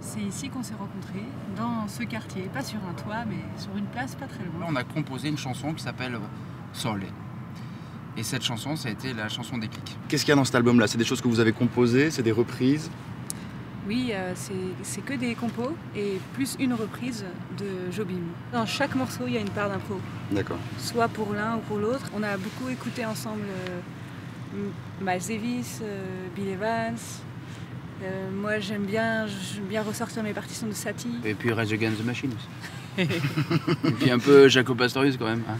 C'est ici qu'on s'est rencontrés, dans ce quartier, pas sur un toit, mais sur une place pas très loin. On a composé une chanson qui s'appelle Sole. Et cette chanson, ça a été la chanson déclic. Qu'est-ce qu'il y a dans cet album-là? C'est des choses que vous avez composées, c'est des reprises? Oui, euh, c'est- que des compos et plus une reprise de Jobim. Dans chaque morceau, il y a une part d'impro, D'accord. soit pour l'un ou pour l'autre. On a beaucoup écouté ensemble euh, Miles Davis, euh, Bill Evans. Moi, j'aime bien, j'aime bien ressortir mes partitions de Satie. Et puis Rage Against the Machine aussi. Et puis un peu Jaco Pastorius quand même. hein.